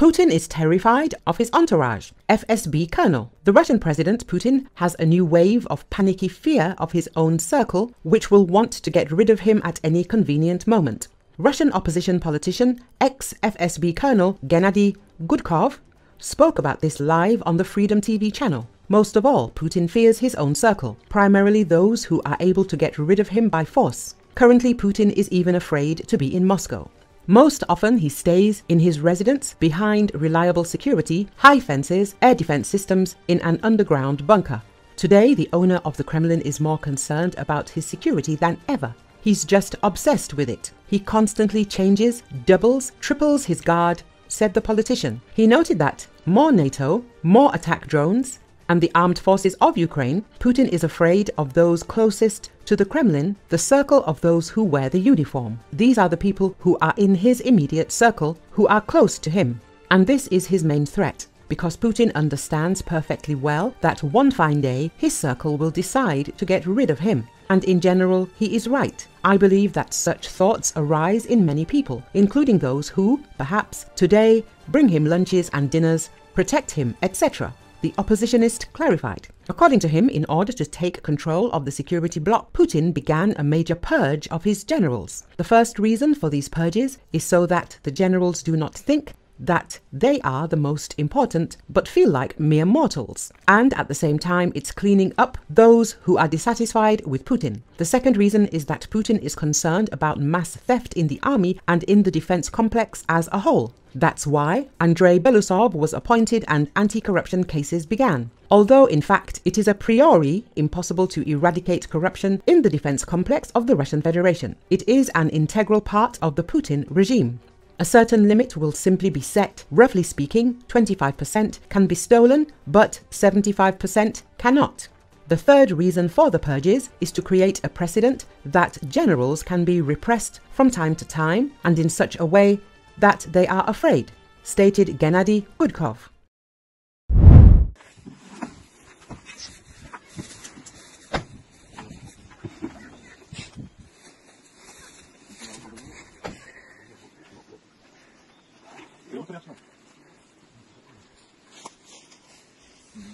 Putin is terrified of his entourage, FSB colonel. The Russian President Putin has a new wave of panicky fear of his own circle, which will want to get rid of him at any convenient moment. Russian opposition politician, ex FSB colonel Gennady Gudkov, spoke about this live on the Freedom TV channel. Most of all, Putin fears his own circle, primarily those who are able to get rid of him by force. Currently, Putin is even afraid to be in Moscow. Most often, he stays in his residence behind reliable security, high fences, air defense systems in an underground bunker. Today, the owner of the Kremlin is more concerned about his security than ever. He's just obsessed with it. He constantly changes, doubles, triples his guard, said the politician. He noted that more NATO, more attack drones, and the armed forces of Ukraine, Putin is afraid of those closest to the Kremlin, the circle of those who wear the uniform. These are the people who are in his immediate circle, who are close to him. And this is his main threat because Putin understands perfectly well that one fine day his circle will decide to get rid of him. And in general, he is right. I believe that such thoughts arise in many people, including those who, perhaps, today bring him lunches and dinners, protect him, etc the oppositionist clarified. According to him, in order to take control of the security bloc, Putin began a major purge of his generals. The first reason for these purges is so that the generals do not think that they are the most important but feel like mere mortals. And at the same time, it's cleaning up those who are dissatisfied with Putin. The second reason is that Putin is concerned about mass theft in the army and in the defense complex as a whole. That's why Andrei Belousov was appointed and anti-corruption cases began. Although, in fact, it is a priori impossible to eradicate corruption in the defense complex of the Russian Federation. It is an integral part of the Putin regime. A certain limit will simply be set. Roughly speaking, 25% can be stolen, but 75% cannot. The third reason for the purges is to create a precedent that generals can be repressed from time to time and in such a way that they are afraid, stated Gennady Gudkov.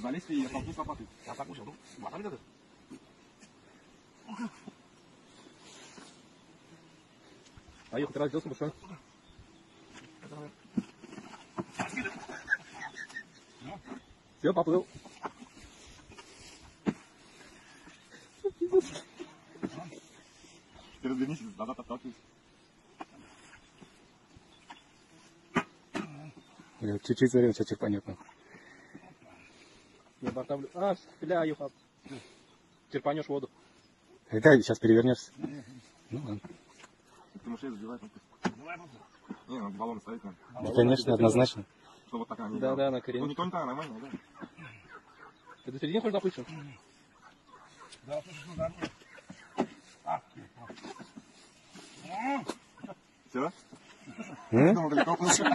Залезть и оттолкнуть лопаты. Я так ушел. Лопатами надо. Поехал, ты разделся, потому что... Все, поплыл. Ты развернись, назад отталкивайся. Чуть-чуть зарел, чуть-чуть понятно. Я бортовлю. А, стреляю, хап. Черпанешь воду. Да, сейчас перевернешься. Ну ладно. Ты мышей забивай. Не, надо баллон ставить надо. Да, конечно, однозначно. Что вот такая Да, да, на корень. Ну, не так, нормально, да? Ты до середины хочешь запустить? Все? М? Думал, далеко пошел.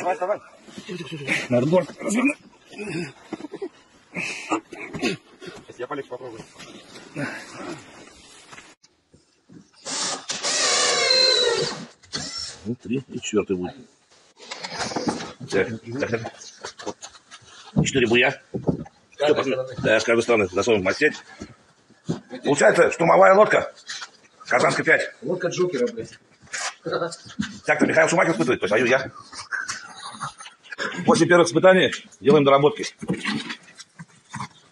Давай, давай. Развернуть. Я полегче попробую. Ну, три и четвертый будет. Так, так, так. Вот. Четыре буя. Всё, пацаны. Да, с каждой стороны засовываем в. Получается штурмовая лодка. Казанска 5. Лодка Джокера, блядь. Так-то Михаил Шумахин испытывает, то есть, а я. После первых испытаний делаем доработки.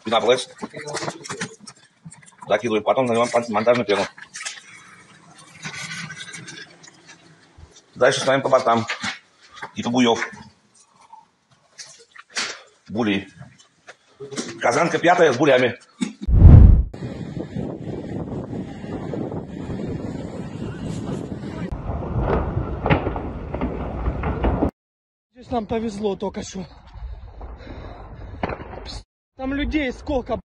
Пеноплест. Закидываем, потом наливаем монтажную пену. Дальше ставим по бортам. Типа буев. Були. Казанка пятая с булями. Нам повезло только что. Там людей сколько,